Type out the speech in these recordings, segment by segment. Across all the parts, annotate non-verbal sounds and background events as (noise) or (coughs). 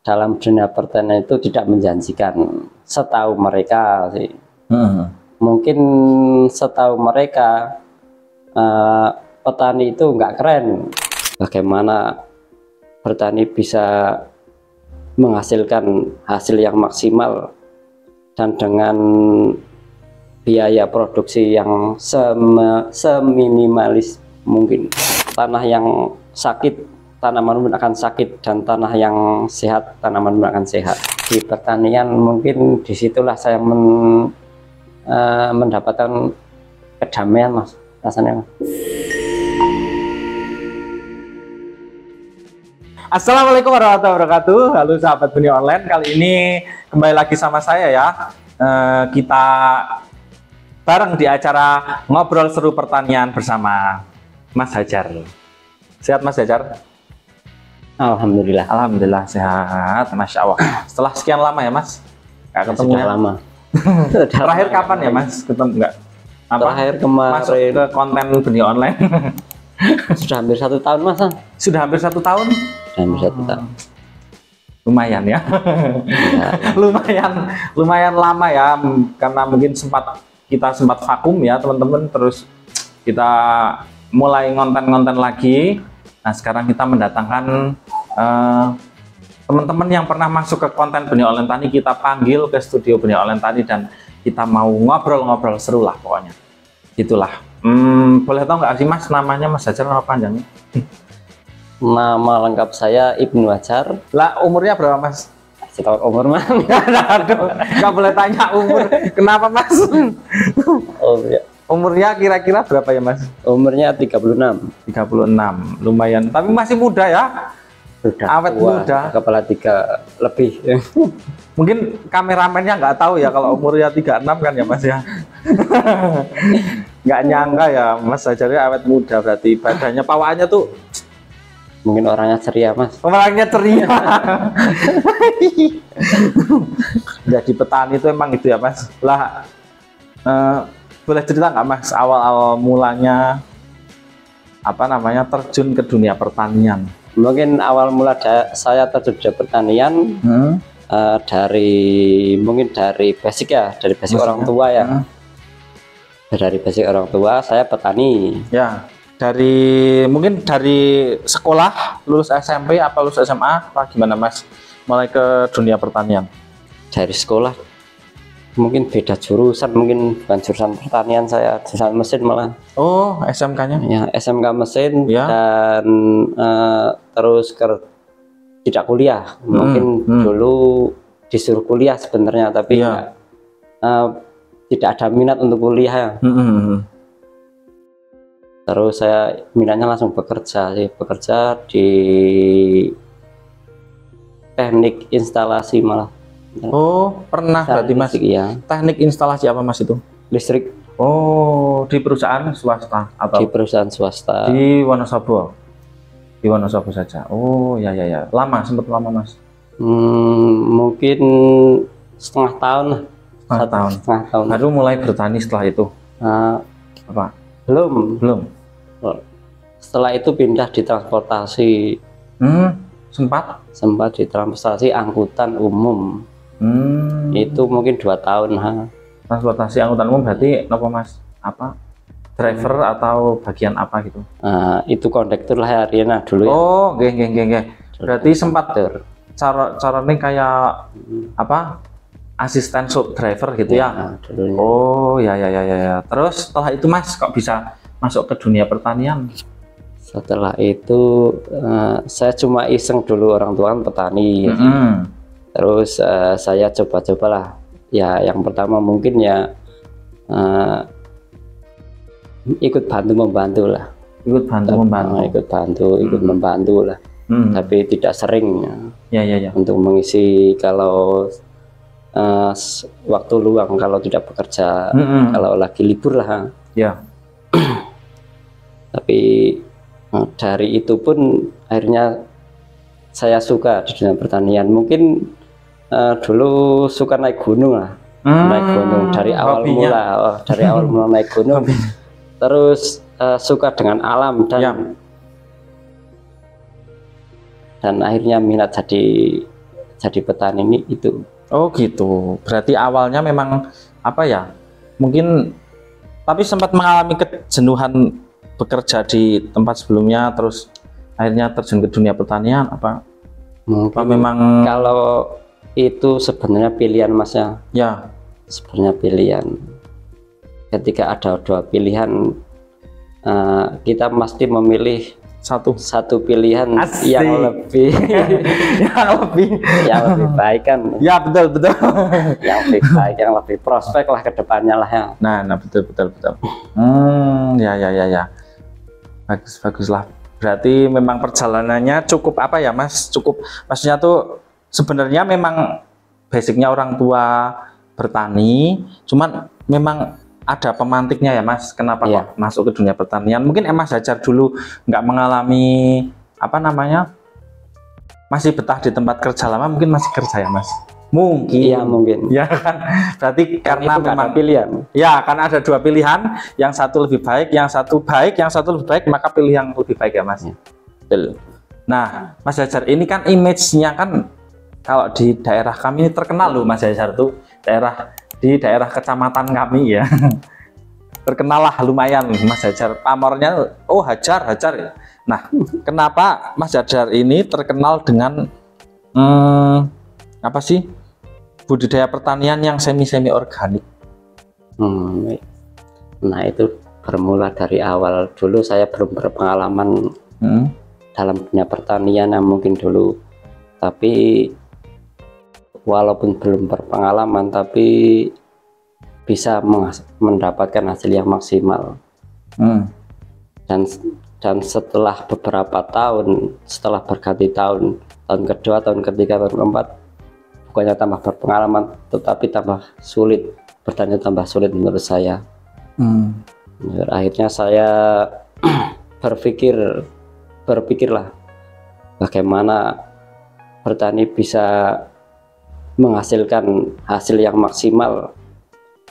dalam dunia pertanian itu tidak menjanjikan. Setahu mereka sih. Hmm. mungkin setahu mereka eh, petani itu nggak keren. Bagaimana bertani bisa menghasilkan hasil yang maksimal dan dengan biaya produksi yang seme- seminimalis mungkin. Tanah yang sakit tanaman pun akan sakit dan tanah yang sehat tanaman pun akan sehat di pertanian mungkin di situlah saya men- eh, mendapatkan kedamaian mas rasanya mas. Assalamualaikum warahmatullahi wabarakatuh. Halo sahabat benih online. Kali ini kembali lagi sama saya ya. Eh, kita bareng di acara ngobrol seru pertanian bersama Mas Hajar. Sehat Mas Hajar? Alhamdulillah Alhamdulillah sehat. Masya Allah. Setelah sekian lama ya Mas? Gak ketemu (laughs) sudah ya? lama Terakhir kapan ya Mas? Ketemu enggak? Apa? terakhir Masuk kemarin ke konten benih online. (laughs) sudah hampir satu tahun mas ah. Sudah hampir satu tahun? sudah hampir satu tahun Lumayan ya. Ya, (laughs) lumayan lumayan lama ya karena mungkin sempat kita sempat vakum ya teman-teman terus kita mulai ngonten-ngonten lagi nah sekarang kita mendatangkan eh, teman-teman yang pernah masuk ke konten benih online tani kita panggil ke studio benih online tani dan kita mau ngobrol-ngobrol seru lah pokoknya. Itulah. Hmm, boleh tahu nggak sih mas namanya mas Hajar nama panjangnya (laughs) nama lengkap saya Ibnu Wajar lah umurnya berapa mas? Setahu umur mas. (laughs) Aduh, nggak boleh tanya umur. Kenapa mas? Oh, ya. Umurnya kira-kira berapa ya Mas? umurnya 36 36. Lumayan. Tapi masih muda ya. sudah Awet tua, muda. kepala tiga lebih (laughs) Mungkin kameramennya nggak tahu ya kalau umurnya 36 kan ya Mas ya. (laughs) Nggak nyangka ya Mas Hajarnya awet muda berarti badannya pawaannya tuh mungkin orangnya ceria mas orangnya ceria. (laughs) Jadi petani itu emang itu ya Mas. Lah eh, boleh cerita nggak Mas awal-awal mulanya apa namanya terjun ke dunia pertanian? mungkin awal mula saya terjun di pertanian Hmm. eh, dari mungkin dari basic ya dari basic Maksudnya? orang tua ya Hmm. dari basic orang tua saya petani Ya, dari mungkin dari sekolah lulus SMP apa lulus SMA apa gimana Mas? Mulai ke dunia pertanian. dari sekolah mungkin beda jurusan mungkin bukan jurusan pertanian saya jurusan mesin malah Oh, SMK-nya. ya SMK mesin Ya. dan eh, terus ke tidak kuliah mungkin hmm. dulu disuruh kuliah sebenarnya tapi nggak, eh, tidak ada minat untuk kuliah ya. Hmm. terus saya minatnya langsung bekerja sih bekerja di teknik instalasi malah Oh, pernah berarti Mas. listrik, ya Teknik instalasi apa Mas itu? listrik Oh, di perusahaan swasta atau di perusahaan swasta di Wonosobo? Di Wonosobo saja. Oh, ya ya ya. Lama, sempat lama Mas. Hmm, mungkin setengah tahun lah Setengah Satu- tahun. setengah tahun Baru mulai bertani setelah itu. Nah, Apa? belum Belum. setelah itu pindah di transportasi Hmm, sempat. sempat di transportasi angkutan umum Hmm. itu mungkin dua tahun ha. transportasi angkutan umum berarti apa mas apa driver atau bagian apa gitu Nah, itu kondektur lah Ariana dulu ya oh geng geng geng geng berarti sempat Kondektur. cara caranya kayak apa asisten sub driver gitu ya Nah, dulunya. oh ya ya ya ya ya. terus setelah itu mas kok bisa masuk ke dunia pertanian setelah itu eh, saya cuma iseng dulu orang tua petani Mm-mm. Terus eh, saya coba-cobalah. Ya yang pertama mungkin ya eh, ikut bantu membantu lah. Ikut bantu membantu. Nah, ikut bantu ikut Hmm. membantu lah. Hmm. tapi tidak sering ya, ya ya ya. Untuk mengisi kalau s- waktu luang kalau tidak bekerja Mm-mm. kalau lagi libur lah. Ya. (clears throat) Tapi dari itu pun akhirnya saya suka di dunia pertanian. Mungkin eh, dulu suka naik gunung lah naik gunung dari awal Hmm, hobinya. mula oh, dari awal mula naik gunung terus eh, suka dengan alam dan Ya. dan akhirnya minat jadi jadi petani ini itu Oh gitu. Berarti awalnya memang apa ya? Mungkin tapi sempat mengalami kejenuhan bekerja di tempat sebelumnya terus akhirnya terjun ke dunia pertanian apa? mungkin Apa memang kalau itu sebenarnya pilihan mas ya? Ya. Sebenarnya pilihan. Ketika ada dua pilihan eh, kita mesti memilih satu. satu pilihan Asik. yang lebih (laughs) ya lebih yang lebih baik kan? Ya betul betul. Yang lebih baik yang lebih prospek lah ke depannya lah ya. Nah nah betul betul betul. Hmm ya ya ya ya. Bagus bagus lah. Berarti memang perjalanannya cukup apa ya mas? Cukup maksudnya tuh sebenarnya memang basicnya orang tua bertani cuman memang ada pemantiknya ya mas kenapa Iya. kok masuk ke dunia pertanian mungkin Emas Hajar dulu nggak mengalami apa namanya masih betah di tempat kerja lama mungkin masih kerja ya mas mungkin iya mungkin Ya kan, berarti karena ada memang pilihan ya karena ada dua pilihan, yang satu lebih baik, yang satu baik, yang satu lebih baik, maka pilih yang lebih baik ya mas. Ya. Betul. Nah, Mas Hajar ini kan image-nya kan kalau di daerah kami ini terkenal loh Mas Hajar tuh. Daerah di daerah kecamatan kami ya. (laughs) Terkenal lah lumayan Mas Hajar. Pamornya oh Hajar Hajar nah kenapa Mas Hajar ini terkenal dengan hmm, apa sih budidaya pertanian yang semi-semi organik? Hmm, nah itu bermula dari awal. Dulu saya belum berpengalaman Hmm. dalam dunia pertanian yang mungkin dulu. Tapi walaupun belum berpengalaman tapi bisa mendapatkan hasil yang maksimal Hmm. dan dan setelah beberapa tahun setelah berganti tahun tahun kedua tahun ketiga tahun keempat bukannya tambah berpengalaman tetapi tambah sulit bertanya tambah sulit menurut saya Hmm. Ya, akhirnya saya (clears throat) berpikir berpikirlah bagaimana bertani bisa menghasilkan hasil yang maksimal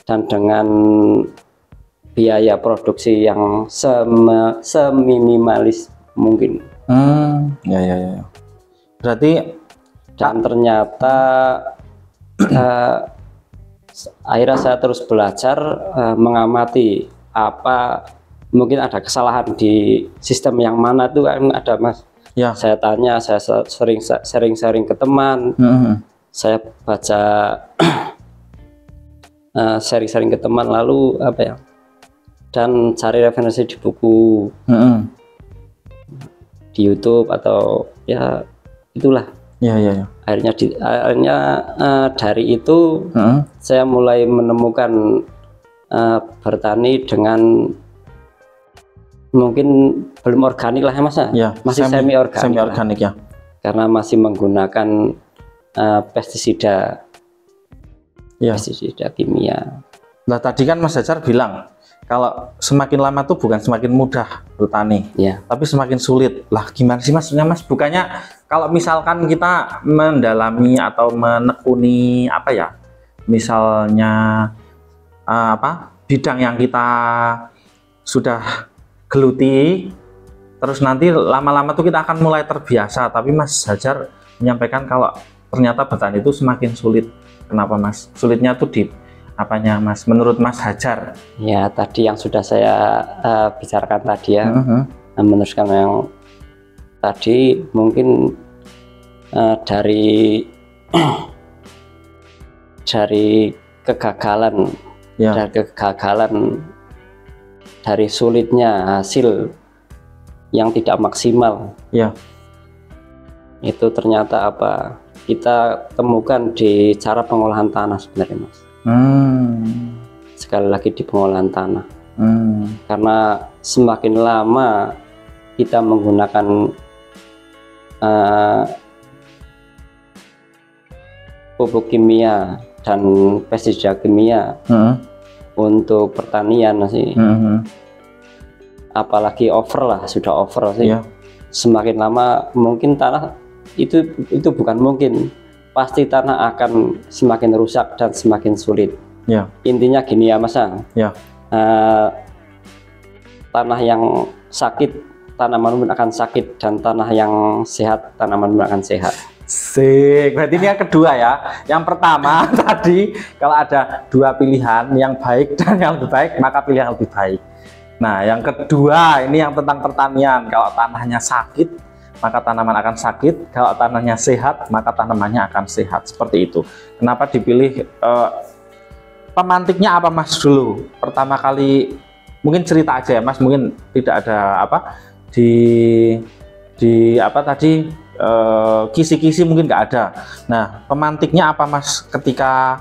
dan dengan biaya produksi yang seme- seminimalis mungkin Hmm. Ya ya ya. Berarti dan ternyata eh, akhirnya saya terus belajar eh, mengamati apa mungkin ada kesalahan di sistem yang mana tuh kan ada mas ya. saya tanya saya se- sering sering sharing ke teman Hmm. Saya baca (clears throat) eh, sharing-sharing ke teman lalu apa ya dan cari referensi di buku Hmm. di YouTube atau ya itulah Ya ya ya. akhirnya di, akhirnya eh, dari itu Hmm. saya mulai menemukan eh, bertani dengan mungkin belum organik lah ya mas ya? Ya. masih semi organik Semi organik ya. karena masih menggunakan eh, pestisida Ya. pestisida kimia Nah tadi kan Mas Hajar bilang kalau semakin lama tuh bukan semakin mudah bertani, ya tapi semakin sulit. Lah gimana sih maksudnya Mas? Bukannya kalau misalkan kita mendalami atau menekuni apa ya? Misalnya eh, apa? bidang yang kita sudah geluti terus nanti lama-lama tuh kita akan mulai terbiasa, tapi Mas Hajar menyampaikan kalau ternyata bertani itu semakin sulit. Kenapa Mas? Sulitnya tuh di apanya Mas? Menurut Mas Hajar? ya tadi yang sudah saya eh, bicarakan tadi ya Mhm. Nah, meneruskan yang tadi mungkin eh, dari (clears throat) dari kegagalan Ya. dari kegagalan dari sulitnya hasil yang tidak maksimal Ya. itu ternyata apa kita temukan di cara pengolahan tanah sebenarnya mas Hmm. sekali lagi di pengolahan tanah Hmm. karena semakin lama kita menggunakan eh, pupuk kimia dan pestisida kimia Mhm. untuk pertanian sih Mhm. apalagi over lah sudah over sih Ya. semakin lama mungkin tanah itu itu bukan mungkin pasti tanah akan semakin rusak dan semakin sulit Ya. intinya gini ya mas. Ya. Eh, tanah yang sakit tanaman pun akan sakit dan tanah yang sehat tanaman pun akan sehat Sik, berarti ini yang kedua ya. Yang pertama (laughs) tadi kalau ada dua pilihan yang baik dan yang lebih baik, maka pilih yang lebih baik. Nah, yang kedua ini yang tentang pertanian. Kalau tanahnya sakit, maka tanaman akan sakit. Kalau tanahnya sehat, maka tanamannya akan sehat. Seperti itu. Kenapa dipilih eh, pemantiknya apa Mas dulu? Pertama kali mungkin cerita aja ya Mas, mungkin tidak ada apa di di apa tadi eh, kisi-kisi mungkin nggak ada. Nah, pemantiknya apa Mas ketika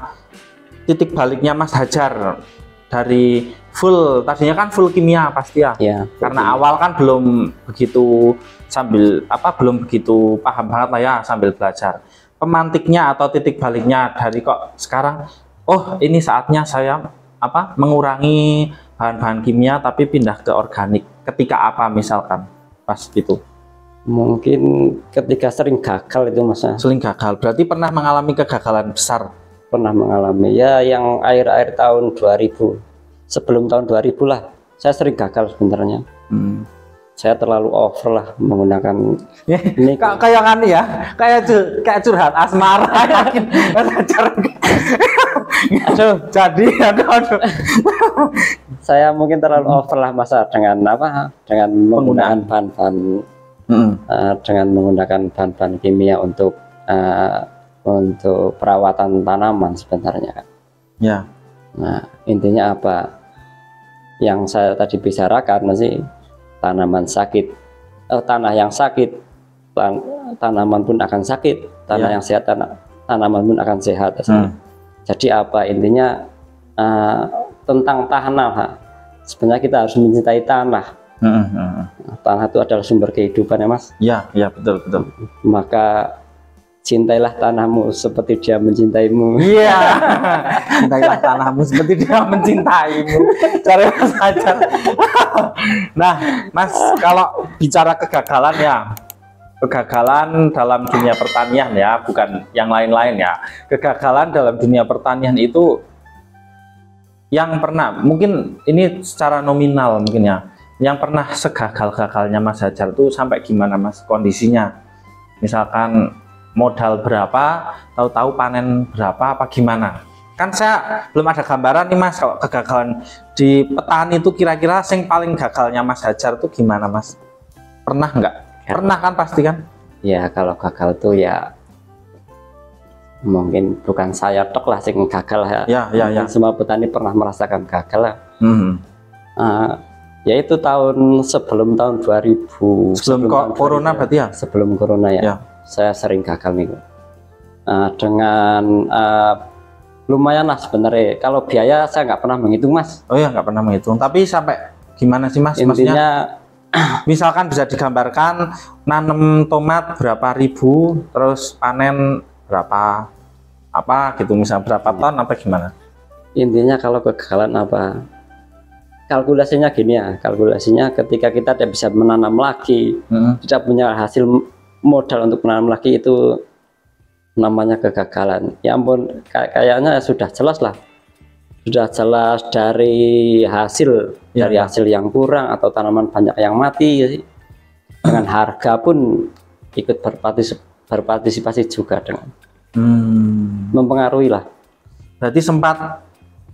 titik baliknya Mas Hajar dari full tadinya kan full kimia pasti ya. Ya. Karena awal kan belum begitu sambil apa belum begitu paham banget lah ya sambil belajar. Pemantiknya atau titik baliknya dari kok sekarang oh ini saatnya saya apa mengurangi bahan-bahan kimia tapi pindah ke organik. Ketika apa misalkan pas gitu? Mungkin ketika sering gagal itu mas, Seling gagal. Berarti pernah mengalami kegagalan besar. pernah mengalami ya yang akhir-akhir tahun 2000 sebelum tahun 2000 lah saya sering gagal sebenarnya Hmm. Saya terlalu over lah menggunakan ini. Kayak kan ya, kayak cu- kayak curhat asmara. Yakin aduh, jadi aduh, aduh. saya mungkin terlalu over lah masa dengan apa? Dengan menggunakan bahan-bahan Hmm. eh, dengan menggunakan bahan-bahan kimia untuk eh, untuk perawatan tanaman sebenarnya. Kan Ya. nah intinya apa? Yang saya tadi bicarakan masih tanaman sakit eh, tanah yang sakit tan- tanaman pun akan sakit tanah Ya. yang sehat tanah, tanaman pun akan sehat Hmm. jadi apa intinya eh, tentang tanah Ha. sebenarnya kita harus mencintai tanah Hmm, hmm, hmm. tanah itu adalah sumber kehidupan ya mas Ya, ya betul betul. maka cintailah tanahmu seperti dia mencintaimu Iya. (laughs) Cintailah tanahmu seperti dia mencintaimu. Cari Mas Hajar. nah, Mas, kalau bicara kegagalan ya, kegagalan dalam dunia pertanian ya, bukan yang lain-lain ya. Kegagalan dalam dunia pertanian itu yang pernah, mungkin ini secara nominal mungkin ya, yang pernah segagal-gagalnya Mas Hajar tuh sampai gimana Mas kondisinya? Misalkan modal berapa, tahu-tahu panen berapa apa gimana? Kan saya belum ada gambaran nih Mas kalau kegagalan di petani itu kira-kira yang paling gagalnya Mas Hajar tuh gimana Mas? Pernah nggak? Pernah kan pasti kan? ya kalau gagal tuh ya mungkin bukan saya tok lah sing gagal ya Ya, ya, ya. Semua petani pernah merasakan gagal lah Hmm. Eh, ya itu tahun sebelum tahun 2000 Sebelum kok tahun corona 2000, berarti ya? sebelum corona ya, Ya. Saya sering gagal nih Eh, dengan eh, lumayan lah sebenarnya kalau biaya saya nggak pernah menghitung mas Oh ya nggak pernah menghitung. Tapi sampai gimana sih Mas? Maksudnya intinya (clears throat) misalkan bisa digambarkan nanam tomat berapa ribu, terus panen berapa apa gitu misal berapa ton apa gimana? intinya kalau kegagalan apa kalkulasinya gini ya kalkulasinya ketika kita tidak bisa menanam lagi Hmm. tidak punya hasil modal untuk menanam lagi itu namanya kegagalan ya ampun kay- kayaknya sudah jelas lah sudah jelas dari hasil Ya, dari hasil yang kurang atau tanaman banyak yang mati ya sih. dengan (clears throat) harga pun ikut berpartis- berpartisipasi juga dengan Hmm. mempengaruhi lah Berarti sempat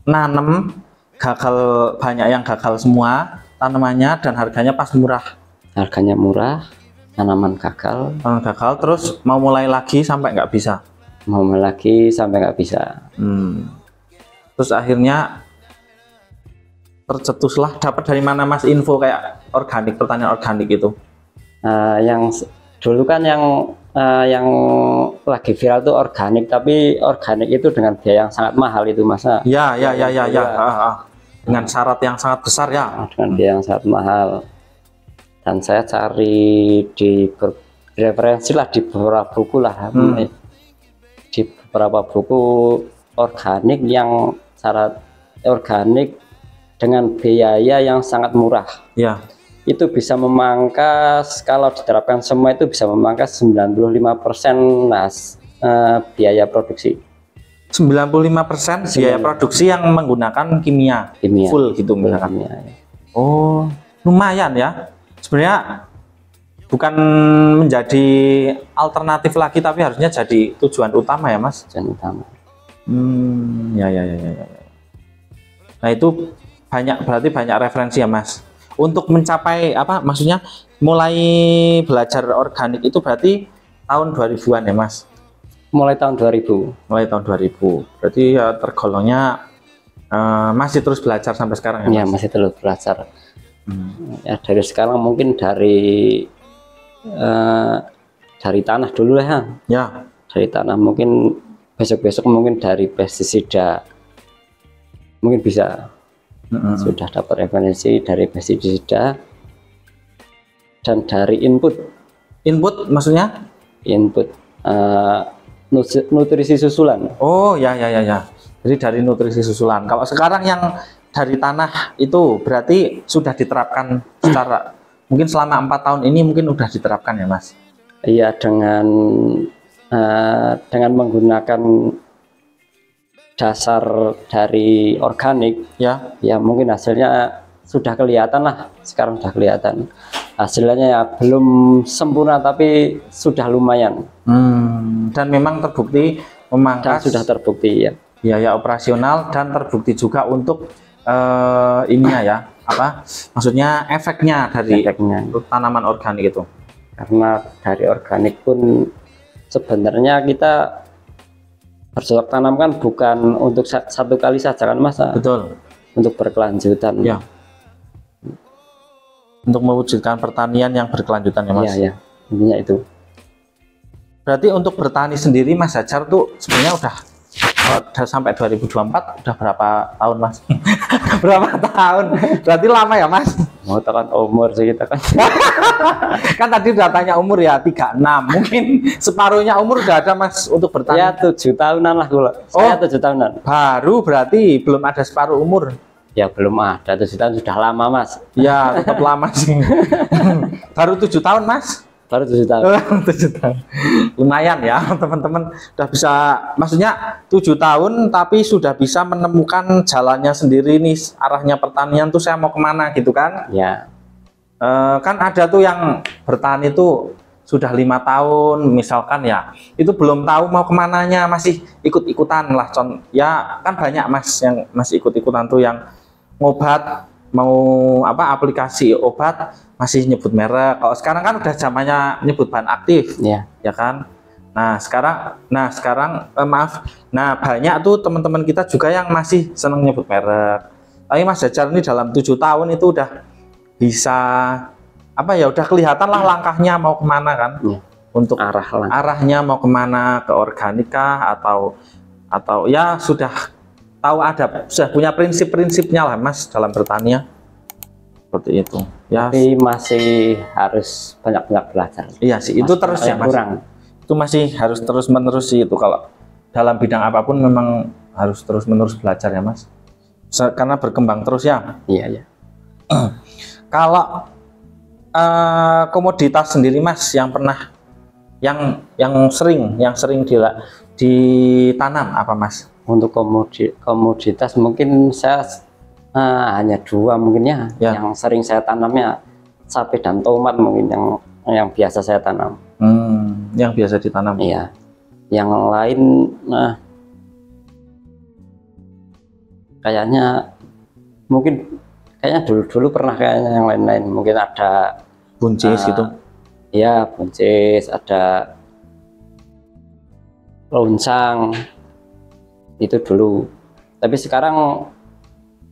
nanam gagal banyak yang gagal semua tanamannya dan harganya pas murah. harganya murah tanaman gagal Kalau gagal terus mau mulai lagi sampai nggak bisa. mau lagi sampai nggak bisa Hmm. Terus akhirnya tercetuslah dapat dari mana Mas info kayak organik pertanian organik itu. Eh, yang dulu kan yang eh, yang lagi viral itu organik tapi organik itu dengan biaya yang sangat mahal itu masa Ya ya ya ya ya. Ah, ah. Dengan syarat yang sangat besar ya. dengan biaya yang sangat mahal dan saya cari di referensi lah di beberapa buku lah Hmm. di beberapa buku organik yang syarat organik dengan biaya yang sangat murah Ya. itu bisa memangkas kalau diterapkan semua itu bisa memangkas 95% nas eh, biaya produksi 95% biaya produksi yang menggunakan kimia kimia full gitu misalkan. Kimia, ya. Oh, lumayan ya. Sebenarnya bukan menjadi alternatif lagi tapi harusnya jadi tujuan utama ya mas. Tujuan utama. Hmm ya ya ya ya, ya. nah itu banyak berarti banyak referensi ya mas. Untuk mencapai apa maksudnya mulai belajar organik itu berarti tahun 2000-an ya mas? Mulai tahun 2000 mulai tahun 2000 berarti ya tergolongnya uh, masih terus belajar sampai sekarang ya, ya mas? masih terus belajar Hmm. ya dari sekarang mungkin dari eh, dari tanah dulu lah ya ya. Dari tanah mungkin besok-besok mungkin dari pestisida mungkin bisa. Mm-mm. sudah dapat referensi dari pestisida dan dari input. Input maksudnya? Input nutri- nutrisi susulan. Oh ya ya ya ya. Jadi dari nutrisi susulan. Kalau sekarang yang dari tanah itu berarti sudah diterapkan secara mungkin selama empat tahun ini mungkin sudah diterapkan ya mas? Iya dengan eh, dengan menggunakan dasar dari organik ya. ya mungkin hasilnya sudah kelihatan lah sekarang sudah kelihatan. Hasilnya ya belum sempurna tapi sudah lumayan. Hmm, dan memang terbukti dan memangkas sudah terbukti ya biaya operasional dan terbukti juga untuk eh, ininya ya apa? Maksudnya efeknya dari efeknya. tanaman organik itu. Karena dari organik pun sebenarnya kita bercocok tanam kan bukan untuk sa- satu kali saja kan mas. Betul. Untuk berkelanjutan. Ya. untuk mewujudkan pertanian yang berkelanjutan ya mas. Ya ya intinya itu. Berarti untuk bertani sendiri mas Hajar tuh sebenarnya udah udah sampai 2024 udah berapa tahun mas (laughs) (laughs) berapa tahun? Berarti lama ya mas? Mau tekan umur sih kita kan. (laughs) Kan tadi udah tanya umur ya 36 mungkin separuhnya umur udah ada mas untuk bertani ya tujuh tahunan lah kalau saya tujuh tahunan. baru berarti belum ada separuh umur? Ya belum ada. Tujuh tahun sudah lama mas. Ya tetap lama sih. (laughs) Baru tujuh tahun mas baru tujuh tahun (laughs) tujuh tahun lumayan ya (laughs) teman-teman. Udah bisa maksudnya tujuh tahun tapi sudah bisa menemukan jalannya sendiri nih arahnya pertanian tuh saya mau ke mana gitu kan? Ya. Eh, kan ada tuh yang bertani tuh sudah lima tahun misalkan ya itu belum tahu mau ke mananya masih ikut-ikutan lah. Con ya kan banyak mas yang masih ikut-ikutan tuh yang ngobat mau apa aplikasi obat masih nyebut merek. Kalau sekarang kan udah zamannya nyebut bahan aktif ya ya kan? Nah sekarang nah sekarang eh, maaf. Nah banyak tuh teman-teman kita juga yang masih seneng nyebut merek. Tapi Mas Jajar ini dalam tujuh tahun itu udah bisa apa ya udah kelihatan lah langkahnya mau ke mana kan? Iya. untuk arah arahnya mau ke mana ke organika atau atau ya sudah tahu ada sudah punya prinsip-prinsipnya lah Mas dalam bertanian. Seperti itu. Ya. Tapi masih harus banyak-banyak belajar. Iya sih itu Masih terus ya Mas. kurang. Itu masih harus terus menerus sih itu. Kalau dalam bidang apa pun memang harus terus menerus belajar ya mas. Karena berkembang terus ya. Iya ya (clears throat) kalau eh, komoditas sendiri mas yang pernah yang yang sering yang sering dila- ditanam apa mas untuk komodi komoditas mungkin saya eh, hanya dua mungkin ya. Ya. yang sering saya tanamnya cabai dan tomat mungkin yang yang biasa saya tanam. Hmm, yang biasa ditanam. Iya. Yang lain nah kayaknya mungkin kayaknya dulu dulu pernah kayaknya yang lain-lain. Mungkin ada buncis Ah. gitu. ya buncis ada loncang itu dulu. Tapi sekarang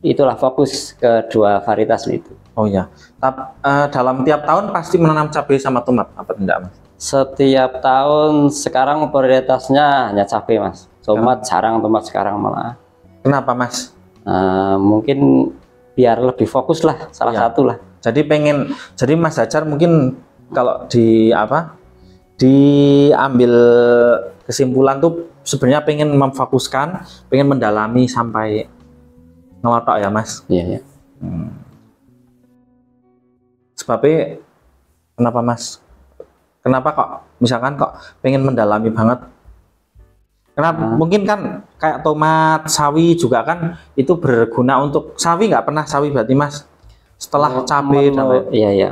itulah fokus ke dua varietas itu. Oh ya Tap- eh, dalam tiap tahun pasti menanam cabai sama tomat apa tidak mas? Setiap tahun sekarang prioritasnya hanya cabai mas. Tomat jarang tomat sekarang malah. Kenapa mas? Eh, mungkin biar lebih fokus lah salah Ya. satu lah. Jadi pengen, jadi Mas Hajar mungkin kalau di apa, diambil kesimpulan tuh sebenarnya pengen memfokuskan, pengen mendalami sampai ngelotok ya Mas. iya ya Sebabnya kenapa Mas? Kenapa kok misalkan kok pengen mendalami banget? Kenapa? Ah. Mungkin kan kayak tomat, sawi juga kan itu berguna untuk sawi nggak pernah sawi berarti Mas? Setelah cabai dan lain. iya ya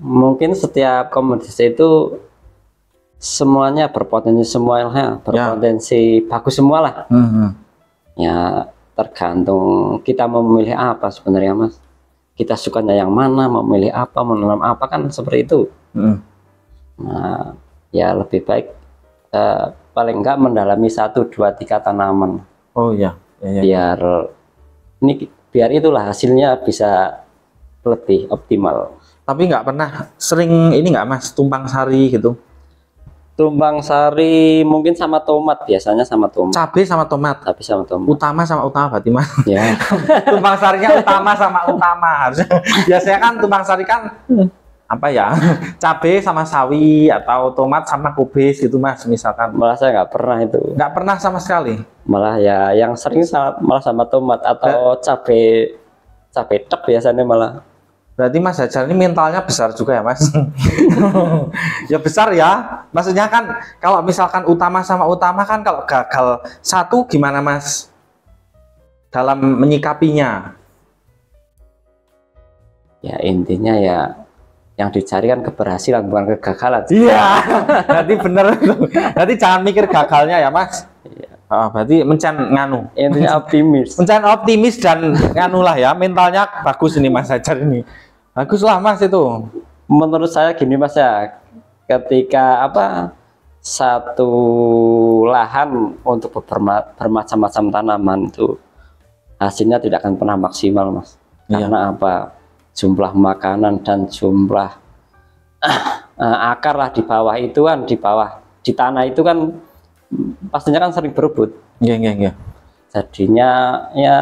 mungkin setiap komoditas itu semuanya berpotensi semuanya berpotensi bagus semua lah Hmm. ya tergantung kita mau memilih apa sebenarnya mas kita sukanya yang mana memilih apa menanam apa kan seperti itu Hmm. nah ya lebih baik eh, paling enggak mendalami satu dua tiga tanaman Oh iya. Ya, ya. biar ini biar itulah hasilnya bisa lebih optimal Tapi nggak pernah sering ini nggak mas tumpang sari gitu. Tumbang sari mungkin sama tomat biasanya sama tomat. Cabai sama tomat. tapi sama tomat. Utama sama utama berarti mas. ya. (laughs) Tumpang sarinya utama sama utama. Harusnya. (laughs) Biasanya kan tumpang sari kan apa ya (laughs) cabai sama sawi atau tomat sama kubis gitu mas misalkan. Malah saya nggak pernah itu. Nggak pernah sama sekali? Malah ya yang sering sama, malah sama tomat atau cabe cabe tek biasanya malah berarti mas Hajar ini mentalnya besar juga ya mas? (laughs) Ya besar ya. Maksudnya kan kalau misalkan utama sama utama kan kalau gagal satu gimana mas? Dalam menyikapinya. Ya intinya ya yang dicari kan keberhasilan bukan kegagalan. Iya. (laughs) Berarti bener berarti jangan mikir gagalnya ya mas. Oh, berarti mencan nganu. Intinya optimis. (laughs) Mencan optimis dan nganu lah ya. Mentalnya bagus ini Mas Hajar ini bagus lah Mas itu. Menurut saya gini mas ya. Ketika apa satu lahan untuk berma- bermacam-macam tanaman itu hasilnya tidak akan pernah maksimal mas. Iya. karena apa? Jumlah makanan dan jumlah (coughs) eh, akar lah di bawah itu kan di bawah di tanah itu kan pastinya kan sering berebut. Iya iya iya. Jadinya ya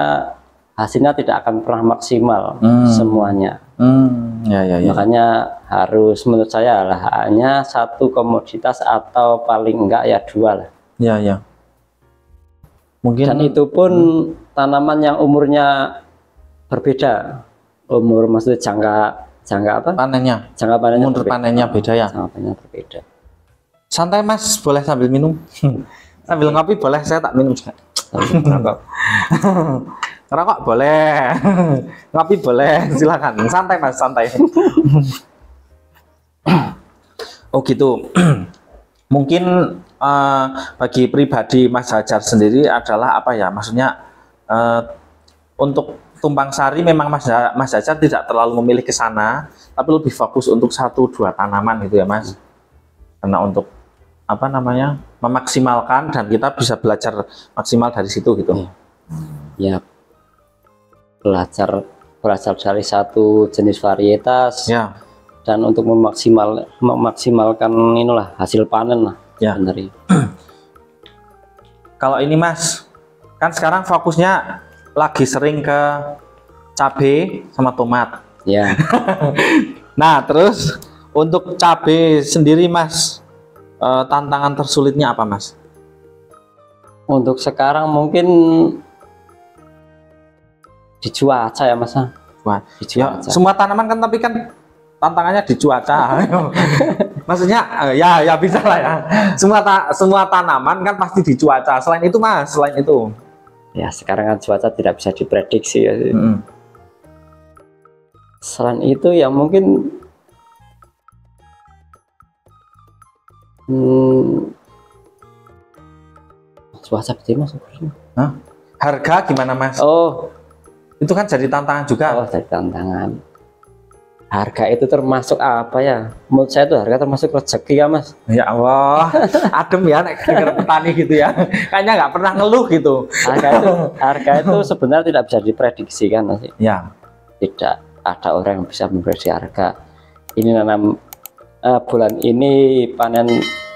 hasilnya tidak akan pernah maksimal Hmm. semuanya hmm ya ya ya. Makanya harus menurut saya lah hanya satu komoditas atau paling enggak ya dua lah. Ya ya. Mungkin dan itu pun tanaman yang umurnya berbeda. Umur maksudnya jangka jangka apa? Panennya. Jangka panennya umur berbeda. panennya beda ya. Jangka panennya berbeda. Santai Mas. Boleh sambil minum? (laughs) Sambil ngopi boleh saya tak minum. (laughs) Ngerokok boleh, (laughs) ngopi boleh, silakan. Santai mas, santai. (clears throat) oh gitu. (clears throat) Mungkin eh, bagi pribadi Mas Hajar sendiri adalah apa ya? Maksudnya eh, untuk tumpang sari memang Mas, Mas Hajar tidak terlalu memilih ke sana, tapi lebih fokus untuk satu dua tanaman gitu ya Mas. Karena untuk apa namanya memaksimalkan dan kita bisa belajar maksimal dari situ gitu. ya belajar belajar dari satu jenis varietas Ya, dan untuk memaksimal memaksimalkan inilah hasil panen lah Ya. sebenarnya (clears throat) kalau ini Mas, kan sekarang fokusnya lagi sering ke cabai sama tomat. ya (laughs) Nah, terus untuk cabai sendiri Mas, eh, tantangan tersulitnya apa Mas? untuk sekarang mungkin di cuaca ya mas. Wah, di ya cuaca semua tanaman kan tapi kan tantangannya di cuaca. (laughs) Maksudnya eh, ya ya bisa lah ya. Semua ta- semua tanaman kan pasti di cuaca. Selain itu Mas, selain itu. ya sekarang kan cuaca tidak bisa diprediksi ya. Mm-mm. selain itu ya mungkin hmm, cuaca betul mas Harga gimana Mas? oh Itu kan jadi tantangan juga. oh dari tantangan harga itu termasuk apa ya menurut saya itu harga termasuk rezeki ya mas Ya Allah, (laughs) adem ya denger petani gitu ya. Kayaknya nggak pernah ngeluh gitu. harga itu (laughs) harga itu sebenarnya tidak bisa diprediksi kan mas Ya, tidak ada orang yang bisa memprediksi harga ini nanam eh, bulan ini panen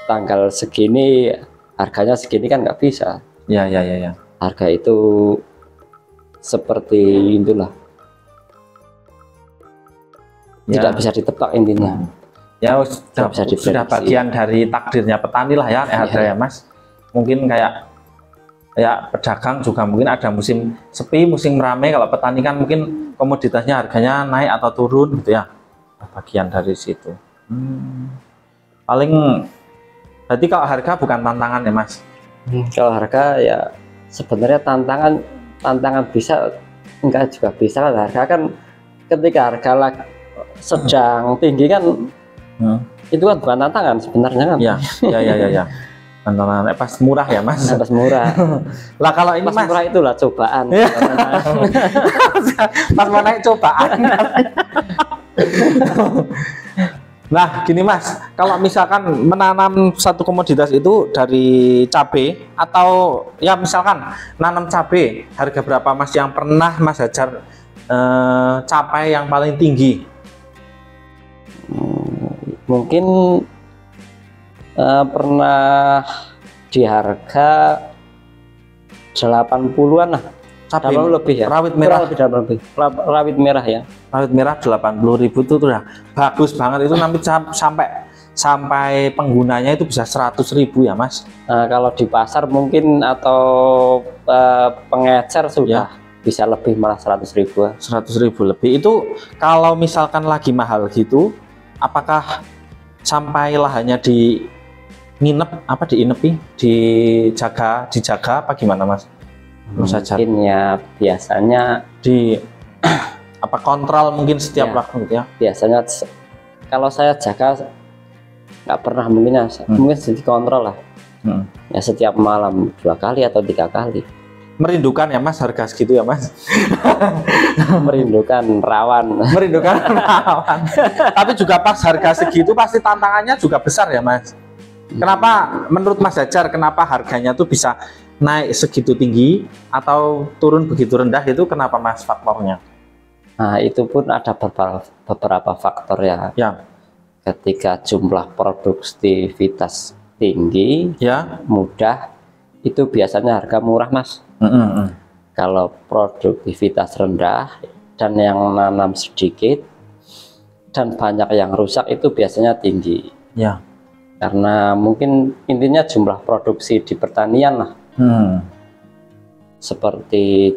tanggal segini harganya segini kan nggak bisa ya, ya, ya, ya. harga itu seperti itulah Ya. tidak bisa ditebak intinya Ya, wis, sudah, bisa sudah bagian dari takdirnya petani lah ya, harga ya Mas. Mungkin kayak ya pedagang juga mungkin ada musim sepi, musim ramai. Kalau petani kan mungkin komoditasnya harganya naik atau turun gitu ya. Bagian dari situ. Hmm. Paling berarti kalau harga bukan tantangan ya Mas. kalau harga ya sebenarnya tantangan tantangan bisa enggak juga bisa kan harga kan ketika harga sedang tinggi kan Hmm. itu kan bukan tantangan sebenarnya kan Ya, ya, ya, ya, ya. Tantangan eh, pas murah ya mas. pas murah (laughs) Lah kalau ini pas mas, murah itulah cobaan Ya. (laughs) pas mau naik cobaan. (laughs) Nah, gini Mas, kalau misalkan menanam satu komoditas itu dari cabai atau ya misalkan nanam cabai, harga berapa Mas? Yang pernah Mas Hajar eh, capai yang paling tinggi? mungkin eh, pernah di harga 80-an lah Cabai lebih ya? rawit merah, Kurang lebih lebih. Ra- rawit merah ya. Rawit merah 80.000 itu tuh udah bagus banget. Itu nanti sam- sampai sampai penggunanya itu bisa 100.000 ya Mas. Nah, kalau di pasar mungkin atau eh, pengecer sudah bisa lebih malah 100 ribu. 100.000 lebih. Itu kalau misalkan lagi mahal gitu apakah sampai lahannya di nginep apa diinepi? Dijaga dijaga apa gimana mas Mungkin ya biasanya di (clears throat) apa kontrol mungkin setiap Ya. waktu gitu ya biasanya kalau saya jaga nggak pernah mungkin ya Hmm. mungkin sedikit kontrol lah Hmm. ya setiap malam dua kali atau tiga kali merindukan ya mas harga segitu ya mas (laughs) merindukan rawan (laughs) merindukan lawan. tapi juga pas harga segitu pasti tantangannya juga besar ya mas kenapa menurut mas Hajar kenapa harganya tuh bisa naik segitu tinggi atau turun begitu rendah itu kenapa mas faktornya? Nah itu pun ada beberapa beberapa faktor ya. Ya. Ketika jumlah produktivitas tinggi ya. mudah itu biasanya harga murah mas. Mm, mm, mm. kalau produktivitas rendah dan yang nanam sedikit dan banyak yang rusak itu biasanya tinggi. Ya. Karena mungkin intinya jumlah produksi di pertanian lah Hmm. seperti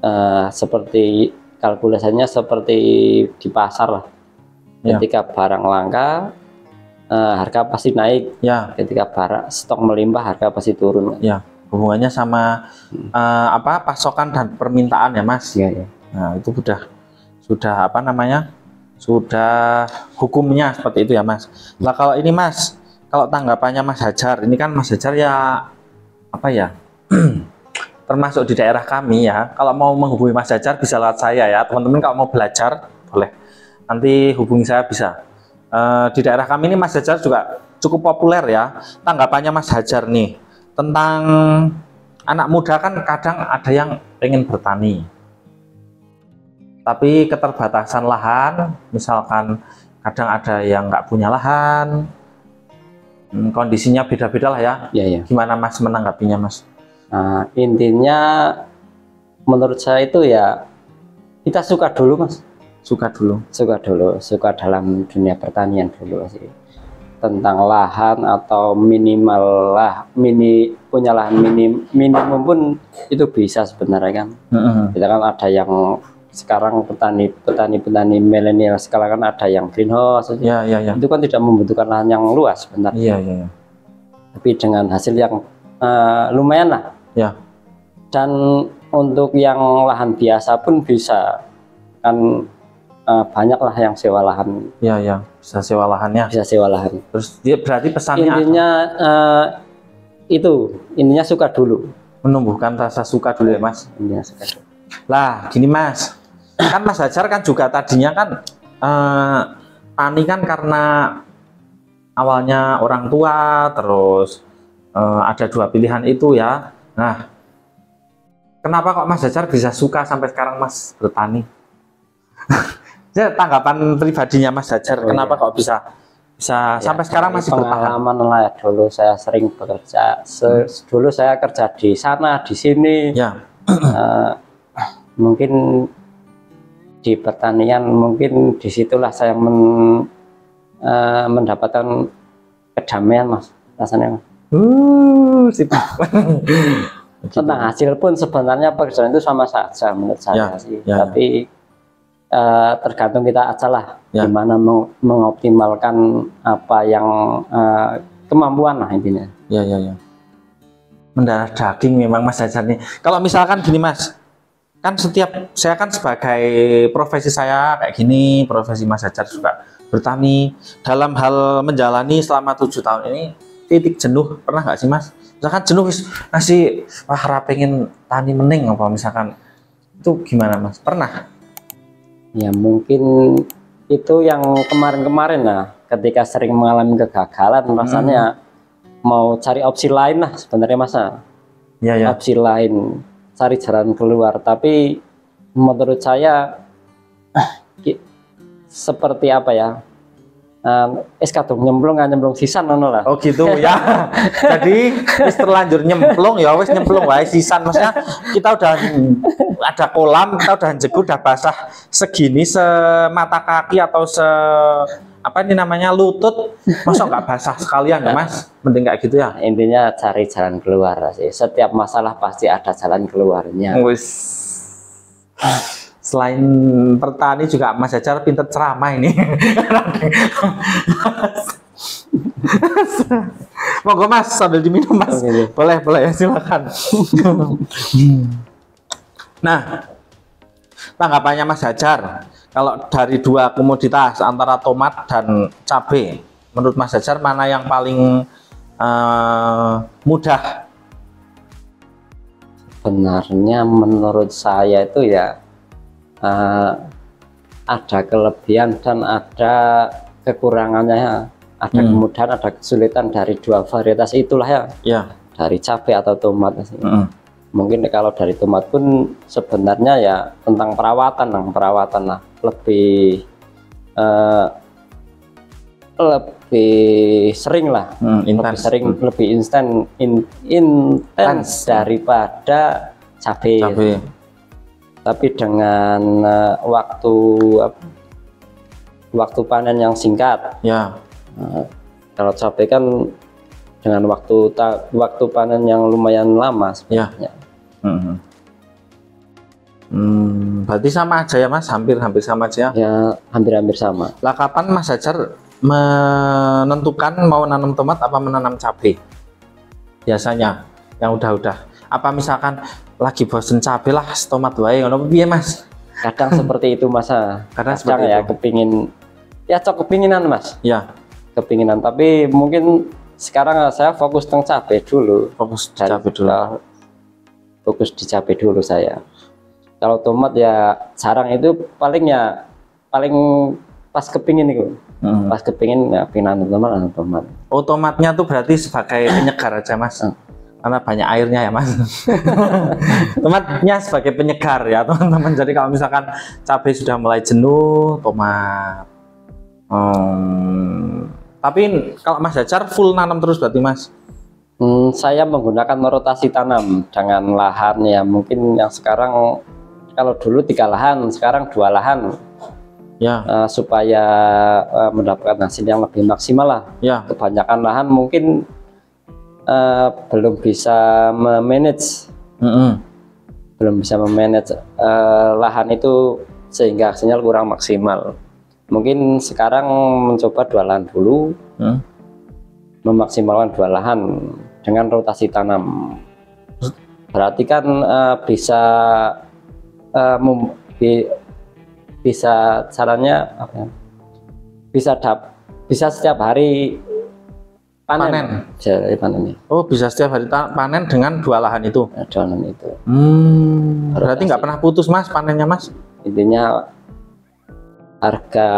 eh, seperti kalkulasinya seperti di pasar lah Ya. ketika barang langka eh, harga pasti naik ya ketika barang stok melimpah harga pasti turun ya hubungannya sama eh, apa pasokan dan permintaan ya mas Iya, iya. Nah, itu sudah sudah apa namanya? Sudah hukumnya seperti itu ya, Mas. Nah, kalau ini Mas, kalau tanggapannya Mas Hajar, ini kan Mas Hajar ya apa ya? (clears throat) termasuk di daerah kami ya. Kalau mau menghubungi Mas Hajar bisa lewat saya ya. Teman-teman kalau mau belajar boleh. Nanti hubungi saya bisa. Eh, di daerah kami ini Mas Hajar juga cukup populer ya. Tanggapannya Mas Hajar nih tentang anak muda kan kadang ada yang pengen bertani tapi keterbatasan lahan misalkan kadang ada yang nggak punya lahan hmm, kondisinya beda-beda lah ya. Iya, iya. gimana mas menanggapinya mas? Nah, intinya menurut saya itu ya kita suka dulu mas. Suka dulu. Suka dulu suka dalam dunia pertanian dulu sih tentang lahan atau minimal lah mini punya lahan minim minimum pun itu bisa sebenarnya kan. Kita kan ada yang sekarang petani petani petani milenial sekarang kan ada yang greenhouse. Ya ya ya. Itu kan tidak membutuhkan lahan yang luas sebenarnya iya iya iya. tapi dengan hasil yang eh, lumayan lah. Ya. dan untuk yang lahan biasa pun bisa kan eh, banyak lah yang sewa lahan. Iya iya bisa sewa lahannya. Bisa sewa lahan. Terus dia berarti pesannya intinya eh, itu. Intinya suka dulu. Menumbuhkan rasa suka dulu ya mas? Intinya suka dulu. lah gini mas kan mas Hajar kan juga tadinya kan eh, tani kan karena awalnya orang tua terus eh, ada dua pilihan itu ya. Nah kenapa kok mas Hajar bisa suka sampai sekarang mas bertani? (laughs) Ya tanggapan pribadinya mas Hajar Oh, kenapa iya. kok bisa bisa Ya, sampai sekarang masih bertahan? pengalaman lah ya dulu saya sering bekerja. Se- dulu saya kerja di sana di sini. Ya. Eh, mungkin di pertanian mungkin di situlah saya men- eh, mendapatkan kedamaian mas rasanya mas. uh, sip. (laughs) tentang hasil pun sebenarnya pekerjaan itu sama saja menurut saya Ya, sih ya, tapi eh, tergantung kita aja lah Ya. gimana meng- mengoptimalkan apa yang eh, kemampuan lah intinya Ya, ya, ya. Mendarah daging memang Mas Hajar nih. Kalau misalkan gini Mas, kan setiap saya kan sebagai profesi saya kayak gini, profesi Mas Hajar juga bertani dalam hal menjalani selama tujuh tahun ini titik jenuh pernah nggak sih Mas? Misalkan jenuh wis masih wah pengen tani mening apa misalkan itu gimana Mas? Pernah? Ya mungkin itu yang kemarin-kemarin lah ketika sering mengalami kegagalan rasanya mau cari opsi lain lah sebenarnya masa Ya ya. opsi lain cari jalan keluar. Tapi menurut saya (clears throat) seperti apa ya? Um, es kadung nyemplung nggak nyemplung sisan ngono lah. Oh gitu ya. (laughs) Jadi wis terlanjur nyemplung ya wis nyemplung wae sisan. Maksudnya kita udah ada kolam, kita udah jegur udah basah segini semata kaki atau se apa ini namanya lutut masa nggak basah sekalian ya mas mending kayak gitu ya intinya cari jalan keluar sih setiap masalah pasti ada jalan keluarnya Wis. Selain petani juga Mas Hajar pinter ceramah ini. (laughs) Monggo Mas sambil diminum Mas. Boleh, boleh ya silakan. (laughs) nah, tanggapannya Mas Hajar kalau dari dua komoditas antara tomat dan cabai, menurut Mas Hajar mana yang paling eh, mudah? sebenarnya menurut saya itu ya eh, ada kelebihan dan ada kekurangannya ya. ada Hmm. kemudahan ada kesulitan dari dua varietas itulah ya Ya. dari cabai atau tomat sih. Mungkin kalau dari tomat pun sebenarnya ya tentang perawatan lah perawatan lah lebih eh, lebih sering lah Hmm, lebih sering lebih instan in- intens daripada cabai Cabai. tapi dengan eh, waktu apa, waktu panen yang singkat Ya. Nah, kalau cabai kan dengan waktu ta- waktu panen yang lumayan lama Ya. sebenarnya Mhm. Hmm, berarti sama aja ya Mas, hampir-hampir sama aja. ya hampir-hampir sama Lah kapan Mas Hajar menentukan mau nanam tomat apa menanam cabai? Biasanya yang udah-udah. Apa misalkan lagi bosen cabai lah tomat wae ngono piye Mas? kadang (laughs) seperti itu masa Kadang kadang seperti ya itu. kepingin ya cok kepinginan mas Ya, kepinginan tapi mungkin sekarang saya fokus tentang cabai dulu fokus Dan cabai dulu. Fokus di cabai dulu saya kalau tomat ya jarang itu paling ya paling pas kepingin itu Mhm. pas kepingin ya pingin nanam tomat nanam tomat Oh, tomatnya tuh berarti sebagai penyegar aja Mas. Hmm. Karena banyak airnya ya Mas. (laughs) Tomatnya sebagai penyegar ya teman-teman. Jadi kalau misalkan cabai sudah mulai jenuh, tomat. Hmm. Tapi kalau Mas Hajar full nanam terus berarti Mas. Hmm, saya menggunakan rotasi tanam dengan lahan ya. Mungkin yang sekarang kalau dulu tiga lahan sekarang dua lahan. Ya, eh, supaya eh, mendapatkan hasil yang lebih maksimal lah. Ya. kebanyakan lahan mungkin eh, belum bisa memanage. Mm-mm. belum bisa memanage eh, lahan itu sehingga hasilnya kurang maksimal. Mungkin sekarang mencoba dua lahan dulu. Hmm. memaksimalkan dua lahan dengan rotasi tanam berarti kan eh, bisa mem- bi- bisa caranya apa ya, bisa dap bisa setiap hari panen, Panen. Jadi panen ya, Oh, bisa setiap hari panen dengan dua lahan itu. adonan itu Hmm. Berarti nggak pernah putus Mas panennya Mas? intinya harga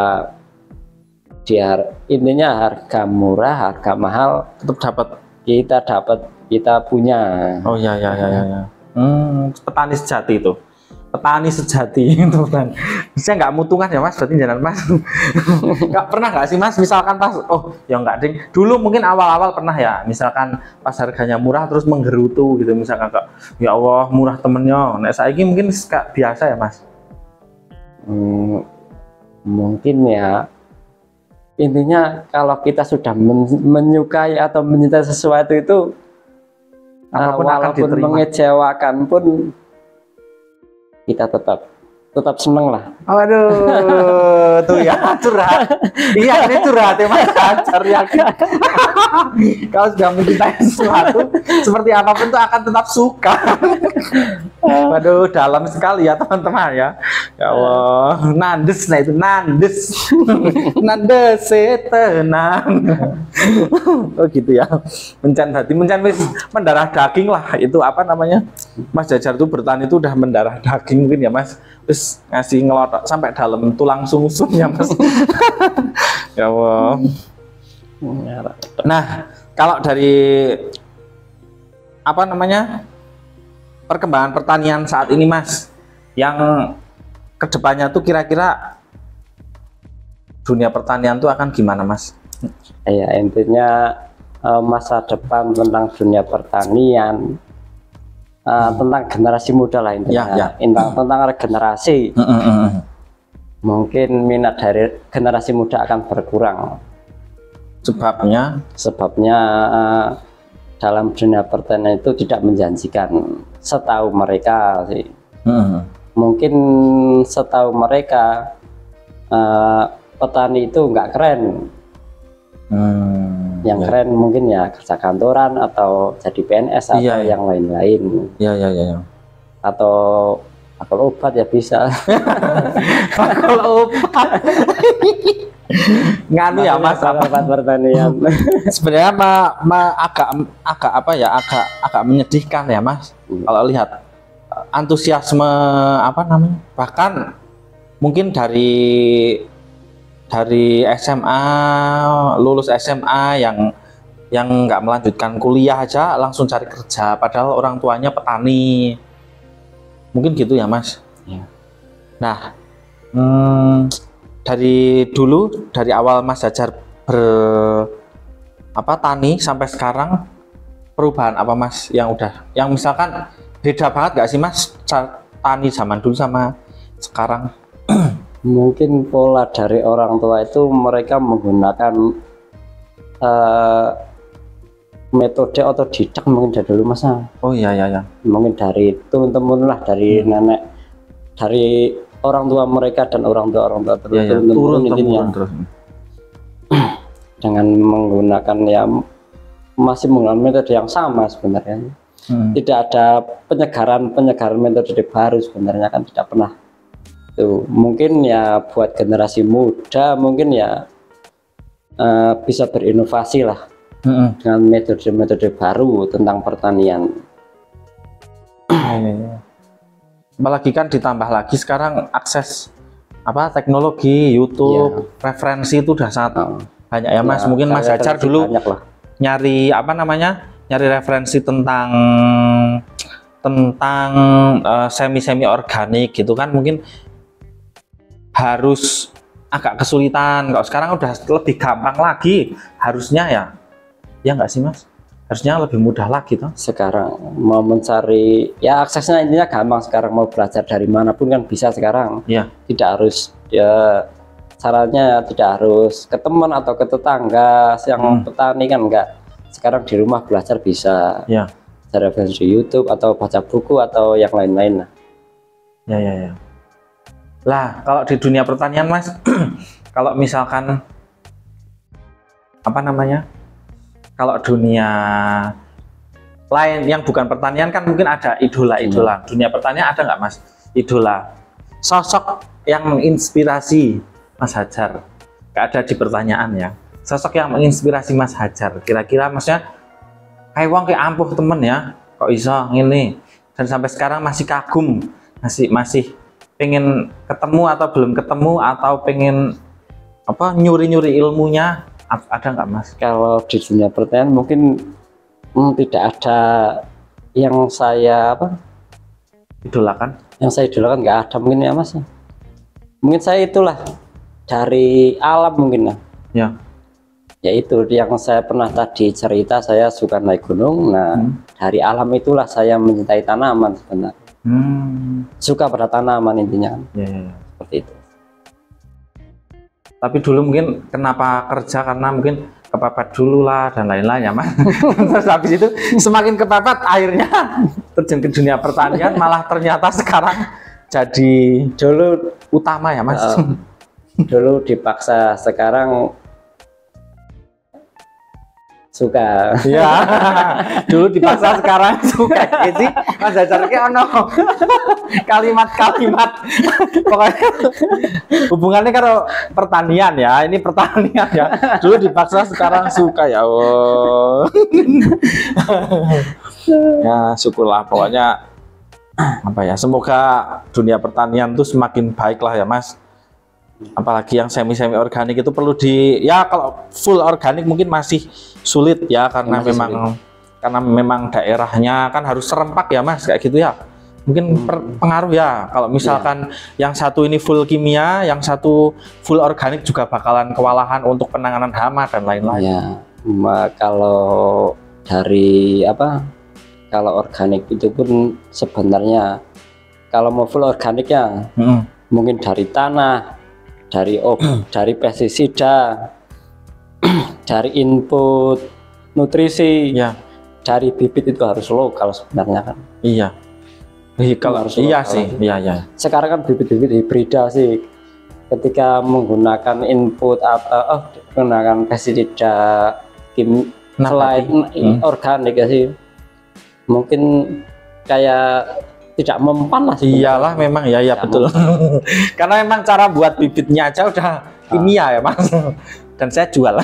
dia intinya harga murah harga mahal Tetap dapat. Kita dapat kita punya Oh ya ya ya ya. ya. Hmm, petani sejati itu. Petani sejati (laughs) itu kan. Saya nggak mutungan ya Mas, berarti jangan Mas. (laughs) Nggak pernah nggak sih Mas, misalkan pas oh ya nggak ding. Dulu mungkin awal-awal pernah ya, misalkan pas harganya murah terus menggerutu gitu misalkan kak, ya Allah murah temennya. Nah saya mungkin kayak biasa ya Mas. Hmm, mungkin ya intinya kalau kita sudah men- menyukai atau mencintai sesuatu itu Apa pun eh, akan walaupun diterima. mengecewakan pun kita tetap tetap seneng lah Waduh, (laughs) tuh ya curhat. Iya ini curhat ya Mas Hajar yakin. (laughs) Kalau sudah mencintai sesuatu, seperti apa pun tuh akan tetap suka. (laughs) Waduh, dalam sekali ya teman-teman ya. Ya Allah, (laughs) nandes nah itu nandes. (laughs) nandes tenang. (laughs) oh gitu ya. Mencan hati, mencan wis mendarah daging lah. Itu apa namanya? Mas Jajar tuh bertani itu udah mendarah daging mungkin ya Mas. Terus ngasih ngelotok sampai dalam tulang sungsum ya Mas. ya Allah. Nah, kalau dari apa namanya perkembangan pertanian saat ini, Mas, yang ke depannya tuh kira-kira dunia pertanian tuh akan gimana, Mas? ya intinya eh, masa depan tentang dunia pertanian eh, tentang generasi muda lah intinya. Ya, ya. tentang tentang regenerasi. Mungkin minat dari generasi muda akan berkurang. Sebabnya, sebabnya eh, dalam dunia pertanian itu tidak menjanjikan. Setahu mereka sih mungkin setahu mereka eh, petani itu nggak keren Hmm, yang ya. keren mungkin ya kerja kantoran atau jadi PNS atau Iya, iya. yang lain-lain ya, ya, ya, ya. atau atau obat ya bisa (laughs) Kalau obat, nganu ya, Mas. Apa- pertanian (laughs) sebenarnya ma- ma- agak agak apa ya agak agak menyedihkan ya mas Hmm. kalau lihat antusiasme apa namanya bahkan mungkin dari dari SMA lulus SMA yang yang nggak melanjutkan kuliah aja langsung cari kerja padahal orang tuanya petani mungkin gitu ya mas Iya. nah hmm, dari dulu dari awal mas Jajar ber apa tani sampai sekarang perubahan apa mas yang udah yang misalkan beda banget gak sih mas? Tani zaman dulu sama sekarang. (clears throat) Mungkin pola dari orang tua itu mereka menggunakan eh, metode otodidak mungkin dari dulu masa oh iya iya iya. Mungkin dari turun temurun lah dari Hmm. nenek dari orang tua mereka dan orang tua orang tua terus iya. iya turun temurun turun intinya temurun terus. (clears throat) Dengan menggunakan ya masih menggunakan metode yang sama sebenarnya Hmm. tidak ada penyegaran penyegaran metode baru sebenarnya kan tidak pernah tuh mungkin ya buat generasi muda mungkin ya eh, bisa berinovasi lah Mm-mm. dengan metode-metode baru tentang pertanian iya. apalagi kan ditambah lagi sekarang akses apa teknologi YouTube referensi itu udah sangat Oh, banyak ya mas ya, mungkin mas Hajar dulu nyari apa namanya nyari referensi tentang tentang semi semi organik gitu kan mungkin harus agak kesulitan. Kalau sekarang udah lebih gampang lagi harusnya ya ya nggak sih mas? Harusnya lebih mudah lagi toh. Sekarang mau mencari ya aksesnya intinya gampang sekarang mau belajar dari mana pun kan bisa sekarang. Iya. tidak harus ya caranya tidak harus ke teman atau ke tetangga yang Hmm. petani kan enggak sekarang di rumah belajar bisa ya. cari referensi YouTube atau baca buku atau yang lain-lain lah. Ya ya ya. Lah kalau di dunia pertanian mas (clears throat) kalau misalkan apa namanya? Kalau dunia lain yang bukan pertanian kan mungkin ada idola-idola dunia pertanian ada nggak mas? Idola. Sosok yang menginspirasi Mas Hajar. Nggak ada di pertanyaan ya sosok yang menginspirasi Mas Hajar kira-kira maksudnya kayak wong kayak ampuh temen ya kok iso ini dan sampai sekarang masih kagum masih masih pengen ketemu atau belum ketemu atau pengen apa nyuri-nyuri ilmunya ada nggak mas? kalau di dunia pertanian mungkin hmm, tidak ada yang saya apa Idolakan? yang saya idolakan nggak ada mungkin ya mas mungkin saya itulah dari alam mungkin Ya. ya itu yang saya pernah tadi cerita saya suka naik gunung. Nah Hmm. dari alam itulah saya mencintai tanaman sebenarnya. Hmm. suka pada tanaman intinya. Kan Ya, ya, seperti itu. Tapi dulu mungkin kenapa kerja? Karena mungkin kepepet dulu lah dan lain-lain ya mas. (laughs) Terus habis itu semakin kepepet akhirnya (laughs) terjun ke dunia pertanian malah ternyata sekarang jadi dulu utama ya mas. Eh, dulu dipaksa sekarang suka Iya. (laughs) Dulu dipaksa sekarang (laughs) suka ya sih. Mas Hajar ki ono (laughs) kalimat-kalimat pokoknya hubungannya karo pertanian ya. Ini pertanian ya. Dulu dipaksa sekarang suka ya Allah. ya syukurlah pokoknya (clears throat) apa ya semoga dunia pertanian tuh semakin baik lah ya Mas apalagi yang semi semi organik itu perlu di ya kalau full organik mungkin masih sulit ya karena Masih memang karena memang daerahnya kan harus serempak ya mas kayak gitu ya. Mungkin per- pengaruh ya. Kalau misalkan yang satu ini full kimia yang satu full organik juga bakalan kewalahan untuk penanganan hama dan lain-lain. Ya ma- kalau dari apa kalau organik itu pun sebenarnya kalau mau full organik ya Mm-mm. mungkin dari tanah dari ob, (clears throat) dari pestisida (clears throat) dari input nutrisi ya dari bibit itu harus lokal sebenarnya kan. Iya. Kalau harus iya lokal. sih iya iya. Sekarang kan bibit-bibit hibrida sih. Ketika menggunakan input atau oh, menggunakan pestisida kim Nah, selain hmm. organik ya sih. Mungkin kayak tidak mempan lah. Iyalah memang ya ya Kamu- betul. (laughs) Karena memang cara buat bibitnya aja udah kimia ya mas. Dan saya jual. (laughs)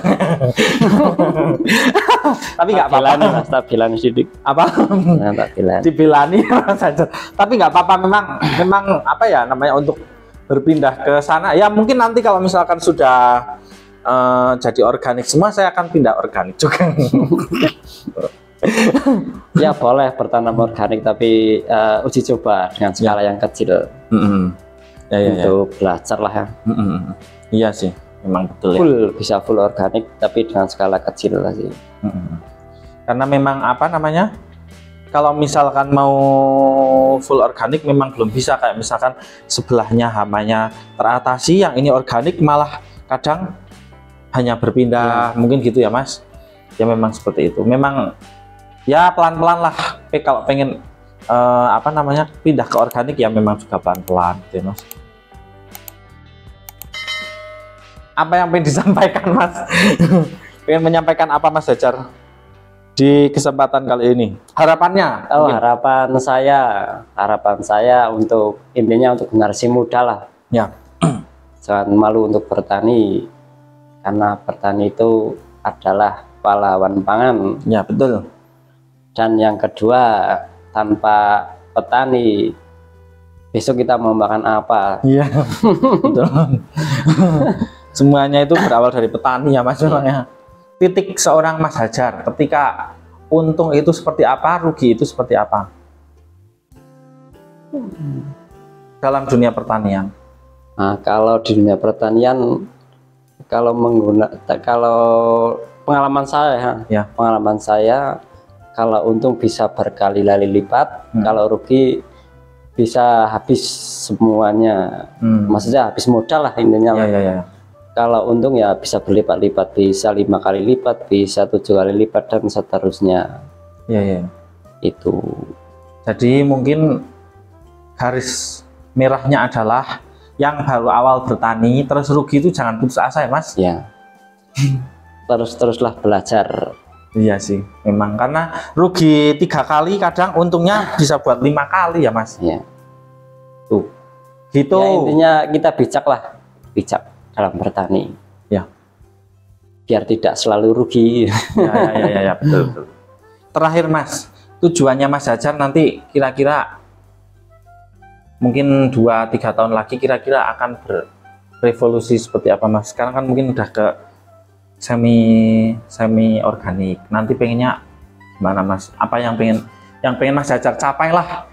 Tapi nggak apa-apa. Tabilan, mas tabilan sidik Apa? nah, tabilan Dibilani Mas Hajar. Tapi nggak apa-apa memang memang apa ya namanya untuk berpindah ke sana. Ya mungkin nanti kalau misalkan sudah eh, jadi organik semua saya akan pindah organik juga. (laughs) ya boleh bertanam organik tapi eh, uji coba dengan skala yang kecil Mm-mm. ya ya ya. untuk belajar lah ya Mm-mm. Iya sih, memang betul ya. full bisa full organik tapi dengan skala kecil lah sih Mm-mm. Karena memang apa namanya? Kalau misalkan mau full organik memang belum bisa kayak misalkan sebelahnya hamanya teratasi, yang ini organik malah kadang hanya berpindah mungkin gitu ya mas. Ya memang seperti itu. Memang ya pelan-pelan lah. Tapi kalau pengen eh, apa namanya pindah ke organik ya memang juga pelan-pelan gitu ya mas. Apa yang pengen disampaikan mas? (laughs) pengen menyampaikan apa mas Hajar? di kesempatan kali ini harapannya Oh mungkin. harapan saya, harapan saya untuk intinya untuk generasi muda lah. Ya. (clears throat) Jangan malu untuk bertani, karena bertani itu adalah pahlawan pangan. ya betul Dan yang kedua, tanpa petani, besok kita mau makan apa? iya. Betul. (laughs) Semuanya itu berawal dari petani ya mas. Memangnya titik seorang mas Hajar ketika untung itu seperti apa rugi itu seperti apa? Dalam dunia pertanian. Nah, kalau di dunia pertanian, kalau menggunakan, kalau pengalaman saya, ya, Ya. pengalaman saya, kalau untung bisa berkali-kali lipat, Hmm. kalau rugi bisa habis semuanya. hmm. Maksudnya habis modal lah intinya. ya lah. ya ya Kalau untung ya bisa berlipat-lipat, bisa lima kali lipat, bisa tujuh kali lipat dan seterusnya. ya ya Itu. Jadi mungkin garis merahnya adalah yang baru awal bertani terus rugi itu jangan putus asa ya mas. Ya. (laughs) Terus-teruslah belajar. Iya sih, memang karena rugi tiga kali kadang untungnya bisa buat lima kali ya mas. Ya. Tuh, gitu. Ya, intinya kita bijak lah, bijak dalam bertani. Ya. Biar tidak selalu rugi. Ya, ya, ya, ya, ya, betul, betul. Terakhir mas, tujuannya mas Hajar nanti kira-kira mungkin dua tiga tahun lagi kira-kira akan berevolusi seperti apa mas? Sekarang kan mungkin udah ke semi semi organik. Nanti pengennya gimana mas? Apa yang pengen yang pengen mas Hajar capai lah?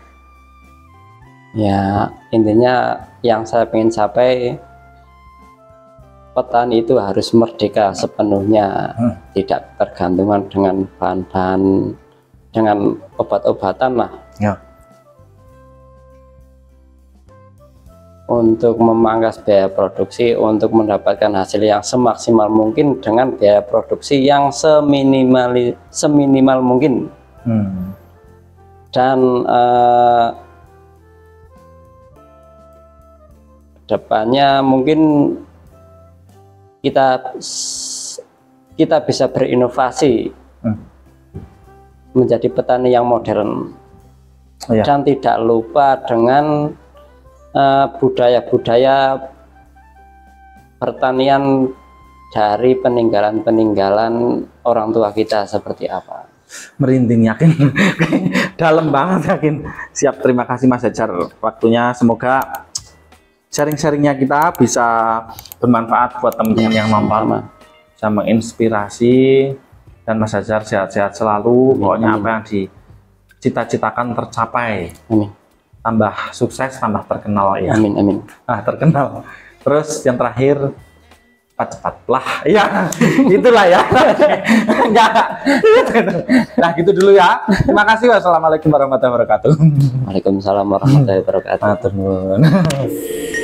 ya, intinya yang saya ingin capai petani itu harus merdeka sepenuhnya, Hmm. tidak tergantungan dengan bahan-bahan dengan obat-obatan lah. Ya. Untuk memangkas biaya produksi untuk mendapatkan hasil yang semaksimal mungkin dengan biaya produksi yang seminimal seminimal mungkin Hmm. dan eh, ke depannya mungkin kita kita bisa berinovasi Hmm. menjadi petani yang modern Oh, ya. dan tidak lupa dengan eh, budaya-budaya pertanian dari peninggalan-peninggalan orang tua kita seperti apa. merinding yakin? (laughs) Dalam banget yakin? Siap terima kasih Mas Hajar waktunya. Semoga sharing-sharingnya kita bisa bermanfaat buat teman-teman yang nonton. Sama. bisa menginspirasi. Dan Mas Hajar sehat-sehat selalu. Pokoknya apa yang dicita-citakan tercapai. Amin. Tambah sukses tambah terkenal ya. Amin amin. ah terkenal. Terus yang terakhir cepat-cepat lah ya (laughs) itulah ya. (laughs) Enggak nah gitu dulu ya. Terima kasih. Wassalamualaikum warahmatullahi wabarakatuh. Waalaikumsalam warahmatullahi wabarakatuh. (laughs)